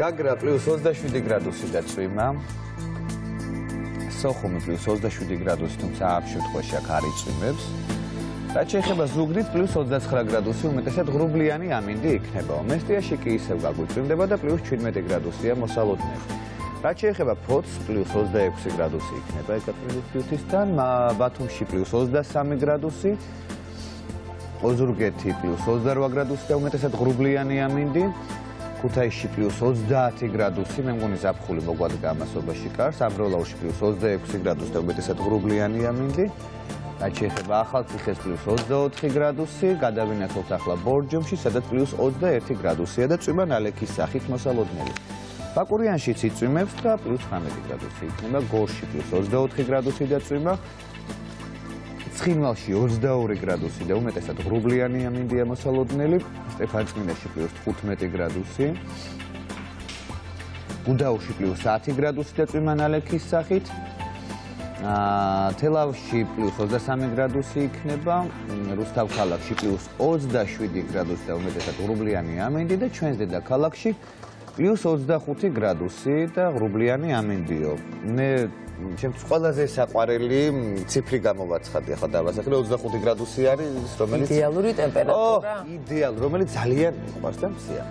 გაგრა პლუს 27 გრადუსი და წვიმა. სოხუმი პლუს 27 გრადუსი, თუმცა ამ შემთხვევაში აქ არ იწვიმებს. რაც შეეხება ზუგდიდს პლუს 29 გრადუსი, უმეტესად ღრუბლიანი ამინდი იქნება. მესტიაში კი ისევ გაგვიწვიმდება და პლუს 17 გრადუსია მოსალოდნელი. რაც შეეხება ფოთს პლუს 26 გრადუსი იქნება ეკატერინბურგისთან, ბათუმში პლუს 23 გრადუსი. ოზურგეთი პლუს 28 გრადუსი და უმეტესად ღრუბლიანი ამინდი. ქუთაისში პლუს 30 გრადუსი, მე მგონი ზაფხული მოგვადგა ამასობაში კარს, ამბროლაუში პლუს 26 გრადუსი და უმეტესად ღრუბლიანი ამინდი. რაც შეეხება ახალციხეს პლუს 24 გრადუსი, გადავინახოთ ახლა ბორჯომში, სადაც პლუს 21 გრადუსია და წვიმა ნალექის სახით მოსალოდნელი. ბაკურიანში ციწვიმებს და პლუს 19 გრადუსი იქნება, გორში პლუს 24 გრადუსი და წვიმა ცხინვალში 22 გრადუსი და უმეტესად ღრუბლიანი ამინდია მოსალოდნელი, სტეფანწმინდაში პლუს 15 გრადუსი. გუდაუში პლუს 10 გრადუსი და წვიმა ნალექის სახით. აა თელავში პლუს 23 გრადუსი იქნება, რუსთავ ქალაქში პლუს 27 გრადუსი და უმეტესად ღრუბლიანი ამინდი და ჩვენს დედაქალაქში პლუს 25 გრადუსი და ღრუბლიანი ამინდიო. მე ჩემთვის ყველაზე საყვარელი ციფრი გამოვაცხადი ახლა დავასახელე 25 გრადუსი არის რომელიც იდეალური ტემპერატურა. ო, იდეალური, რომელიც ძალიან მიყვარს და მსია.